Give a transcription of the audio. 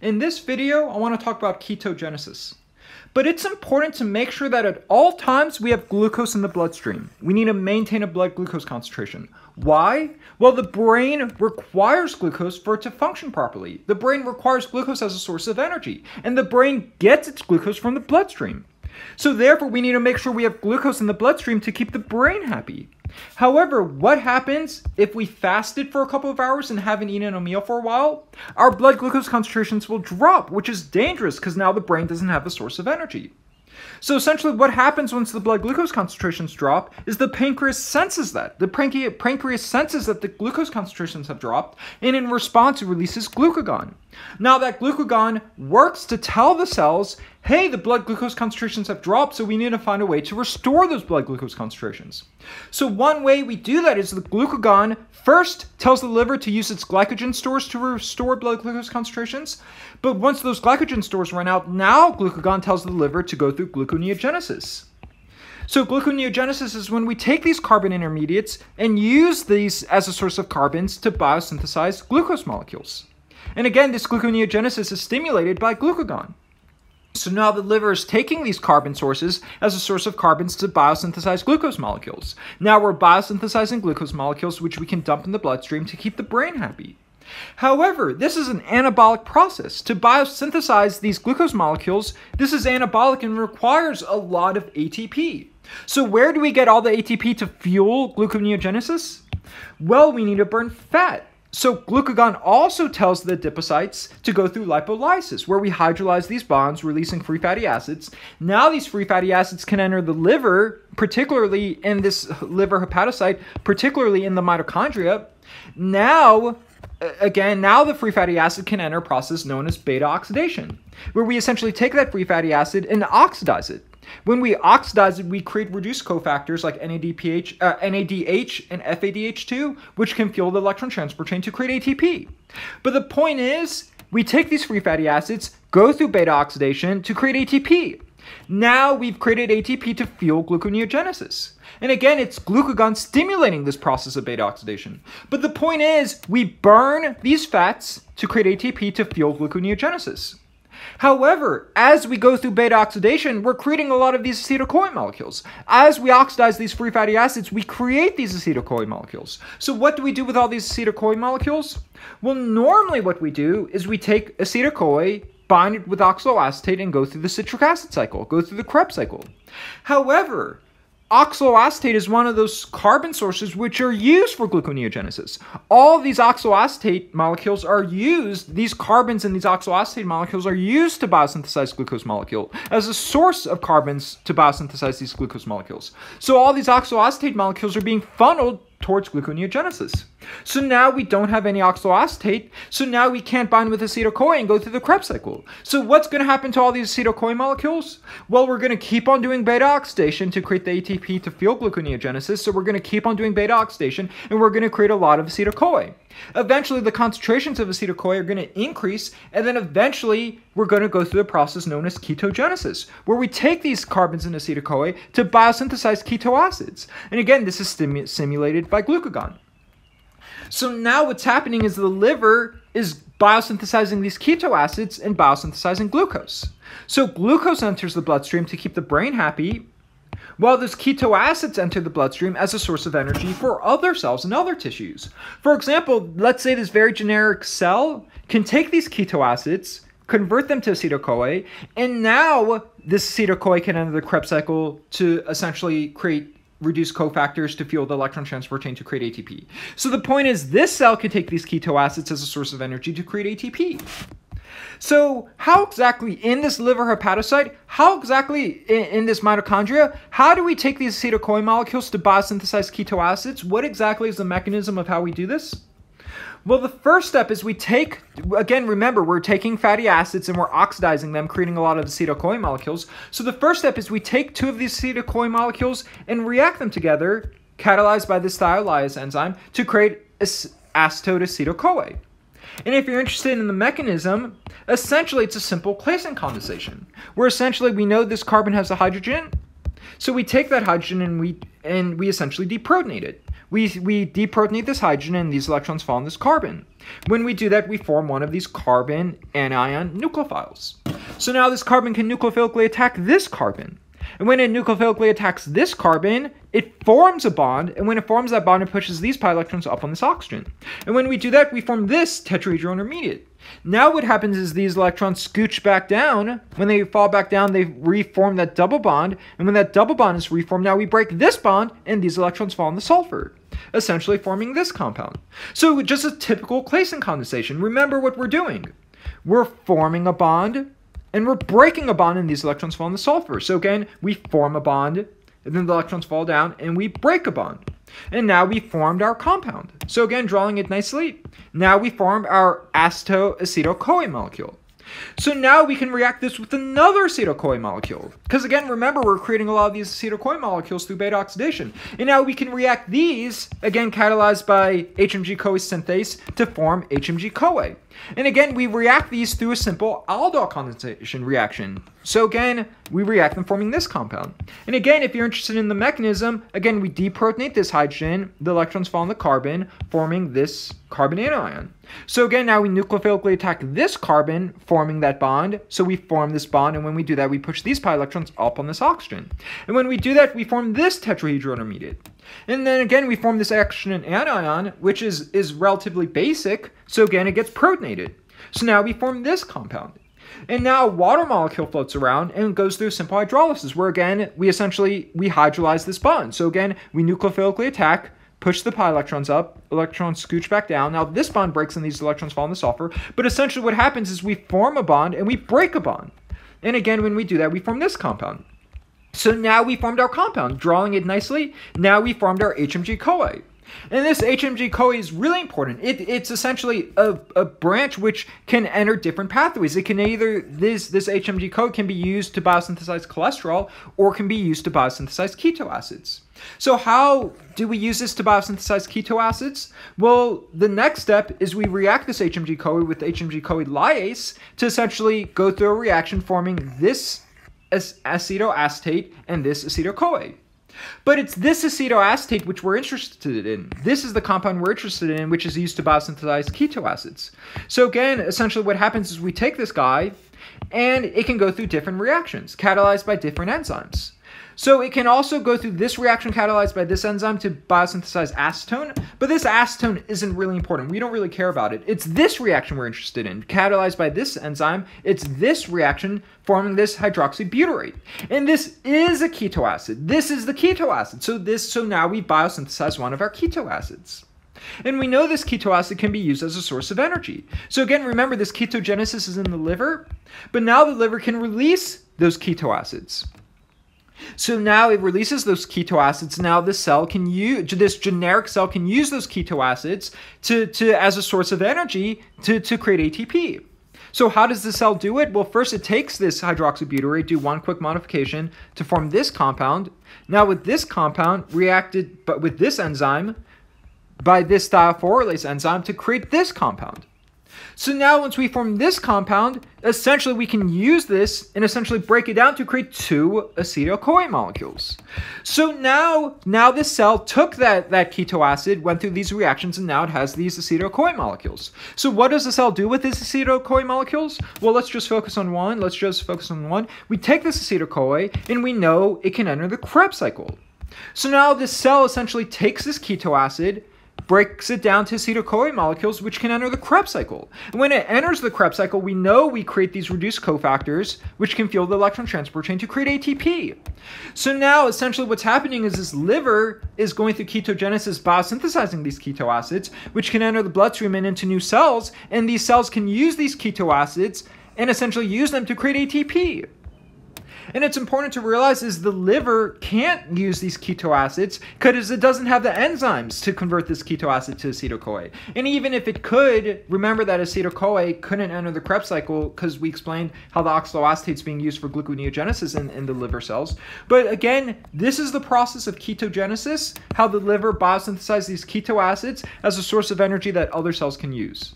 In this video, I want to talk about ketogenesis. But it's important to make sure that at all times we have glucose in the bloodstream. We need to maintain a blood glucose concentration. Why? Well, the brain requires glucose for it to function properly. The brain requires glucose as a source of energy, and the brain gets its glucose from the bloodstream. So, therefore, we need to make sure we have glucose in the bloodstream to keep the brain happy. However, what happens if we fasted for a couple of hours and haven't eaten a meal for a while? Our blood glucose concentrations will drop, which is dangerous because now the brain doesn't have a source of energy. So essentially, what happens once the blood glucose concentrations drop is the pancreas senses that. The pancreas senses that the glucose concentrations have dropped, and in response, it releases glucagon. Now, that glucagon works to tell the cells, hey, the blood glucose concentrations have dropped, so we need to find a way to restore those blood glucose concentrations. So, one way we do that is the glucagon first tells the liver to use its glycogen stores to restore blood glucose concentrations. But once those glycogen stores run out, now glucagon tells the liver to go through gluconeogenesis. So gluconeogenesis is when we take these carbon intermediates and use these as a source of carbons to biosynthesize glucose molecules. And again, this gluconeogenesis is stimulated by glucagon. So now the liver is taking these carbon sources as a source of carbons to biosynthesize glucose molecules. Now we're biosynthesizing glucose molecules which we can dump in the bloodstream to keep the brain happy. However, this is an anabolic process. To biosynthesize these glucose molecules, this is anabolic and requires a lot of ATP. So where do we get all the ATP to fuel gluconeogenesis? Well, we need to burn fat. So glucagon also tells the adipocytes to go through lipolysis, where we hydrolyze these bonds, releasing free fatty acids. Now these free fatty acids can enter the liver, particularly in this liver hepatocyte, particularly in the mitochondria. Now, again, now the free fatty acid can enter a process known as beta oxidation, where we essentially take that free fatty acid and oxidize it. When we oxidize it, we create reduced cofactors like NADPH, uh, NADH and FADH2, which can fuel the electron transport chain to create ATP. But the point is, we take these free fatty acids, go through beta oxidation to create ATP. Now we've created ATP to fuel gluconeogenesis. And again, it's glucagon stimulating this process of beta oxidation. But the point is, we burn these fats to create ATP to fuel gluconeogenesis. However, as we go through beta oxidation, we're creating a lot of these acetyl-CoA molecules. As we oxidize these free fatty acids, we create these acetyl-CoA molecules. So what do we do with all these acetyl-CoA molecules? Well, normally what we do is we take acetyl-CoA, bind it with oxaloacetate, and go through the citric acid cycle, go through the Krebs cycle. However, oxaloacetate is one of those carbon sources which are used for gluconeogenesis. All these oxaloacetate molecules are used, these carbons in these oxaloacetate molecules are used to biosynthesize glucose molecule as a source of carbons to biosynthesize these glucose molecules. So all these oxaloacetate molecules are being funneled towards gluconeogenesis. So now we don't have any oxaloacetate, so now we can't bind with acetyl-CoA and go through the Krebs cycle. So what's going to happen to all these acetyl-CoA molecules? Well, we're going to keep on doing beta oxidation to create the ATP to fuel gluconeogenesis, so we're going to keep on doing beta oxidation, and we're going to create a lot of acetyl-CoA. Eventually, the concentrations of acetyl-CoA are going to increase, and then eventually, we're going to go through the process known as ketogenesis, where we take these carbons in acetyl-CoA to biosynthesize keto acids. And again, this is stimu- simulated by glucagon. So now what's happening is the liver is biosynthesizing these keto acids and biosynthesizing glucose. So glucose enters the bloodstream to keep the brain happy, while those keto acids enter the bloodstream as a source of energy for other cells and other tissues. For example, let's say this very generic cell can take these keto acids, convert them to acetyl-CoA, and now this acetyl-CoA can enter the Krebs cycle to essentially create reduce cofactors to fuel the electron transport chain to create ATP. So the point is this cell can take these keto acids as a source of energy to create ATP. So how exactly in this liver hepatocyte, how exactly in, in this mitochondria, how do we take these acetyl-CoA molecules to biosynthesize keto acids? What exactly is the mechanism of how we do this? Well, the first step is we take, again, remember, we're taking fatty acids and we're oxidizing them, creating a lot of acetyl-CoA molecules. So the first step is we take two of these acetyl-CoA molecules and react them together, catalyzed by this thiolyase enzyme, to create aceto-acetyl-CoA. And if you're interested in the mechanism, essentially it's a simple Claisen condensation, where essentially we know this carbon has a hydrogen, so we take that hydrogen and we and we essentially deprotonate it. We, we deprotonate this hydrogen and these electrons fall on this carbon. When we do that, we form one of these carbon anion nucleophiles. So now this carbon can nucleophilically attack this carbon. And when it nucleophilically attacks this carbon, it forms a bond, and when it forms that bond, it pushes these pi electrons up on this oxygen. And when we do that, we form this tetrahedral intermediate. Now what happens is these electrons scooch back down. When they fall back down, they reform that double bond, and when that double bond is reformed, now we break this bond, and these electrons fall on the sulfur essentially forming this compound. So just a typical Claisen condensation. Remember what we're doing. We're forming a bond, and we're breaking a bond, and these electrons fall in the sulfur. So again, we form a bond, and then the electrons fall down, and we break a bond. And now we formed our compound. So again, drawing it nicely, now we formed our aceto-acetyl-CoA molecule. So now we can react this with another acetyl-CoA molecule. Because again, remember, we're creating a lot of these acetyl-CoA molecules through beta oxidation. And now we can react these, again catalyzed by HMG-CoA synthase, to form HMG-CoA. And again, we react these through a simple aldol condensation reaction. So again, we react them forming this compound. And again, if you're interested in the mechanism, again, we deprotonate this hydrogen, the electrons fall on the carbon, forming this carbon anion. So again, now we nucleophilically attack this carbon, forming that bond. So we form this bond, and when we do that, we push these pi electrons up on this oxygen. And when we do that, we form this tetrahedral intermediate. And then again, we form this oxygen anion, which is, is relatively basic. So again, it gets protonated. So now we form this compound. And now a water molecule floats around and goes through simple hydrolysis, where again, we essentially, we hydrolyze this bond. So again, we nucleophilically attack, push the pi electrons up, electrons scooch back down. Now this bond breaks and these electrons fall in the sulfur. But essentially what happens is we form a bond and we break a bond. And again, when we do that, we form this compound. So now we formed our compound, drawing it nicely. Now we formed our HMG-CoA. And this HMG-CoA is really important. It, it's essentially a, a branch which can enter different pathways. It can either, this, this HMG-CoA can be used to biosynthesize cholesterol or can be used to biosynthesize keto acids. So how do we use this to biosynthesize keto acids? Well, the next step is we react this HMG-CoA with HMG-CoA lyase to essentially go through a reaction forming this acetoacetate and this acetyl-CoA. But it's this acetoacetate which we're interested in. This is the compound we're interested in, which is used to biosynthesize keto acids. So again, essentially what happens is we take this guy, and it can go through different reactions, catalyzed by different enzymes. So it can also go through this reaction catalyzed by this enzyme to biosynthesize acetone, but this acetone isn't really important. We don't really care about it. It's this reaction we're interested in. Catalyzed by this enzyme, it's this reaction forming this hydroxybutyrate. And this is a keto acid. This is the keto acid. So this so now we biosynthesize one of our keto acids. And we know this keto acid can be used as a source of energy. So again, remember this ketogenesis is in the liver, but now the liver can release those keto acids. So now it releases those keto acids. Now this cell can use this generic cell can use those keto acids to, to as a source of energy to, to create ATP. So how does the cell do it? Well, first it takes this hydroxybutyrate, do one quick modification to form this compound. Now with this compound reacted but with this enzyme by this thiophorylase enzyme to create this compound. So now once we form this compound, essentially we can use this and essentially break it down to create two acetyl-CoA molecules. So now, now this cell took that, that keto acid, went through these reactions, and now it has these acetyl-CoA molecules. So what does the cell do with these acetyl-CoA molecules? Well, let's just focus on one. Let's just focus on one. We take this acetyl-CoA, and we know it can enter the Krebs cycle. So now this cell essentially takes this keto acid, breaks it down to acetyl-CoA molecules, which can enter the Krebs cycle. When it enters the Krebs cycle, we know we create these reduced cofactors, which can fuel the electron transport chain to create ATP. So now, essentially, what's happening is this liver is going through ketogenesis, biosynthesizing these keto acids, which can enter the bloodstream and into new cells, and these cells can use these keto acids and essentially use them to create ATP. And it's important to realize is the liver can't use these keto acids because it doesn't have the enzymes to convert this keto acid to acetyl-CoA. And even if it could, remember that acetyl-CoA couldn't enter the Krebs cycle because we explained how the oxaloacetate is being used for gluconeogenesis in, in the liver cells. But again, this is the process of ketogenesis, how the liver biosynthesizes these keto acids as a source of energy that other cells can use.